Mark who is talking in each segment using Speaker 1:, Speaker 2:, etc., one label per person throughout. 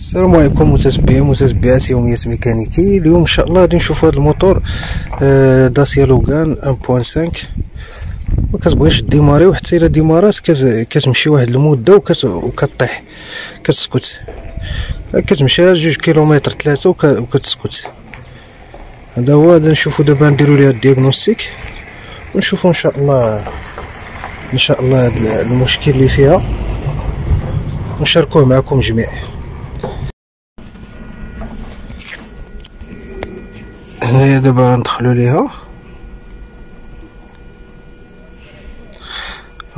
Speaker 1: السلام عليكم متتبعين متتبعات يوميات ميكانيكي. اليوم إن شاء الله غادي نشوفوا هذا الموتور آه، داسيا لوغان 1.5 ما كتبغيش démarrer وحتى إلا ديمارات كتمشي واحد المدة وكطيح كتسكت. كتمشي جوج كيلومتر ثلاثة وكتسكت. هذا هو هذا نشوفو دابا نديرو ليها ال diagnostic. ونشوفو إن شاء الله إن شاء الله المشكل اللي فيها. ونشاركوه معكم جميع هنايا دابا ندخلو ليها.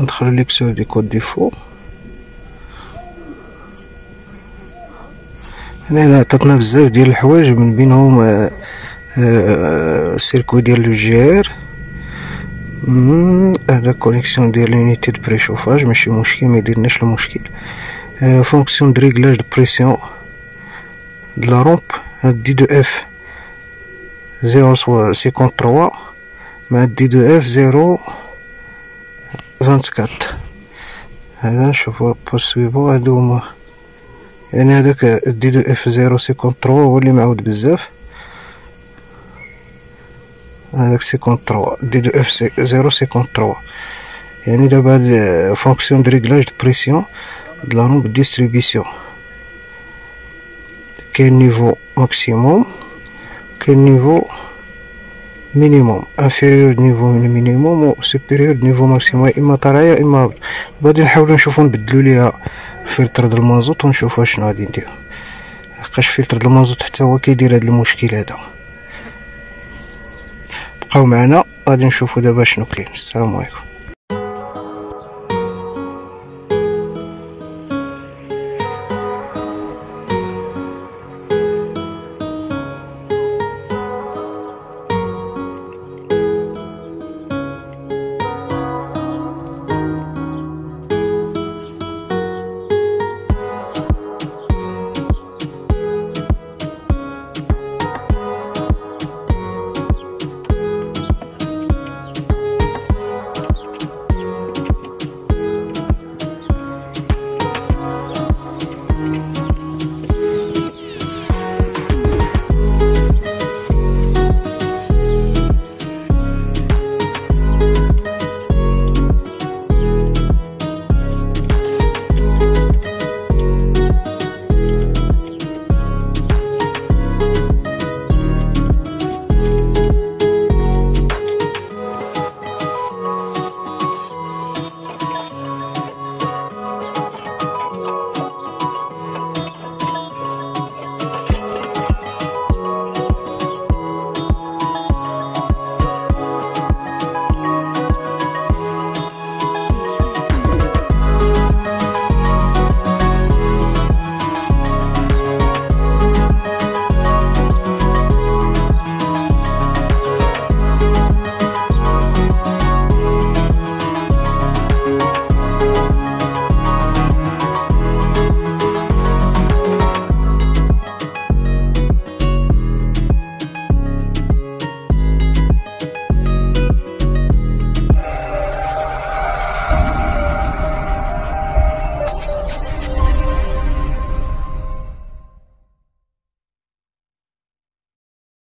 Speaker 1: ندخلو ليكسور دي كود ديفو هنا عطاتنا بزاف ديال الحوايج من بينهم آه آه سيركو ديال لو جير هذا كونيكسيون ديال لونيتي دو بريشوفاج ماشي مشكل ما يديرناش المشكل. آه فونكسيون دو ريغلاج دو بريسيون دو لا رومب دي دو اف زيرو سيكونت تروا مع دي دو اف زيرو فانت كات هذا نشوفو البوست سويبو هادو هما يعني هداك دي دو اف زيرو سيكونت تروا هو اللي معود بزاف هذاك cinquante-trois D de F zéro cinquante-trois يعني دابا هاد fonction de réglage de pression de la rampe distribution كاين niveau maximum كاين niveau minimum inférieur niveau minimum و supérieur niveau maximum يا إما طالع يا إما غادي نحاولو نشوفو نبدلو ليها فلتر د المازوت ونشوفو شنو غادي نديرو. لحقاش فلتر د المازوت حتى هو كيدير هاد المشكل هذا. بقاو معنا غادي نشوفو دابا شنو كاين. السلام عليكم.